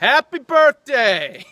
Happy birthday!